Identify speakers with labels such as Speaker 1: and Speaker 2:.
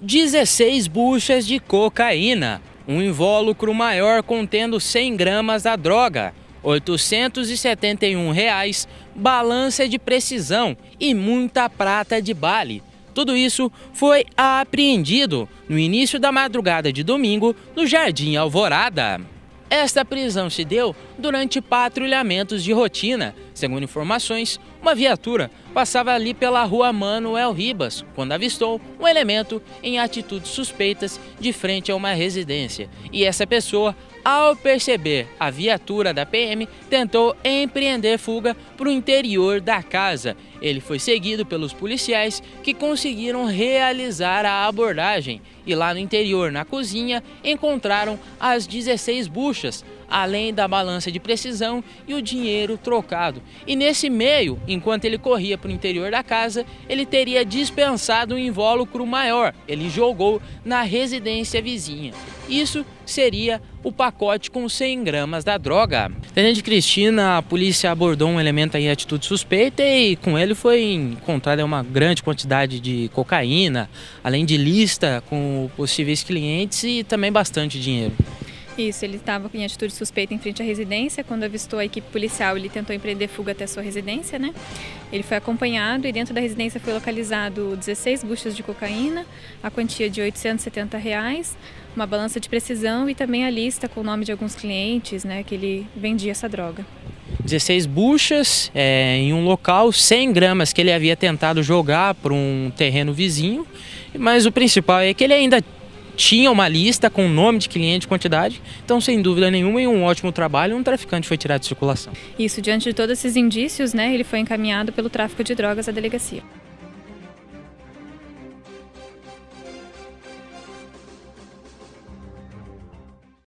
Speaker 1: 16 buchas de cocaína, um invólucro maior contendo 100 gramas da droga, 871 reais, balança de precisão e muita prata de bale. Tudo isso foi apreendido no início da madrugada de domingo no Jardim Alvorada. Esta prisão se deu durante patrulhamentos de rotina. Segundo informações, uma viatura passava ali pela rua Manuel Ribas quando avistou um elemento em atitudes suspeitas de frente a uma residência. E essa pessoa, ao perceber a viatura da PM, tentou empreender fuga para o interior da casa. Ele foi seguido pelos policiais que conseguiram realizar a abordagem e lá no interior, na cozinha, encontraram as 16 buchas, além da balança de precisão e o dinheiro trocado. E nesse meio, enquanto ele corria para o interior da casa, ele teria dispensado um invólucro maior. Ele jogou na residência vizinha. Isso seria o pacote com 100 gramas da droga. Tenente Cristina, a polícia abordou um elemento em atitude suspeita e com ele foi encontrada uma grande quantidade de cocaína, além de lista com possíveis clientes e também bastante dinheiro.
Speaker 2: Isso, ele estava em atitude suspeita em frente à residência. Quando avistou a equipe policial, ele tentou empreender fuga até a sua residência, né? Ele foi acompanhado e dentro da residência foi localizado 16 buchas de cocaína, a quantia de 870 reais, uma balança de precisão e também a lista com o nome de alguns clientes, né, que ele vendia essa droga.
Speaker 1: 16 buchas é, em um local, 100 gramas que ele havia tentado jogar para um terreno vizinho, mas o principal é que ele ainda tinha uma lista com nome de cliente, quantidade. Então, sem dúvida nenhuma, em um ótimo trabalho, um traficante foi tirado de circulação.
Speaker 2: Isso, diante de todos esses indícios, né, ele foi encaminhado pelo tráfico de drogas à delegacia.